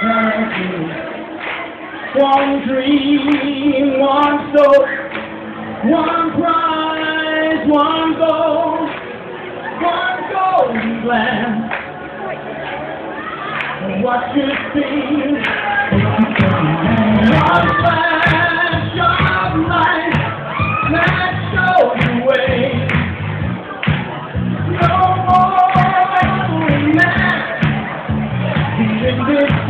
country. One dream, one soul, one prize, one goal, one golden glance. What you see, one flash of light, flash of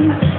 you.